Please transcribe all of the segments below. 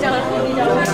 讲了，比较。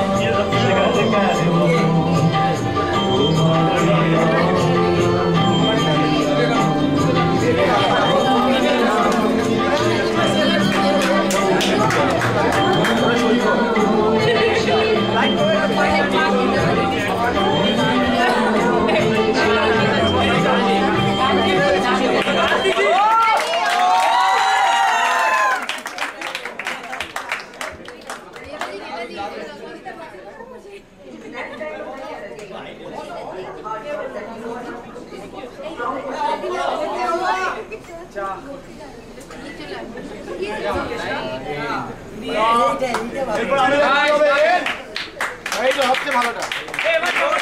एक बार आने दो भाई जो हफ्ते मारा था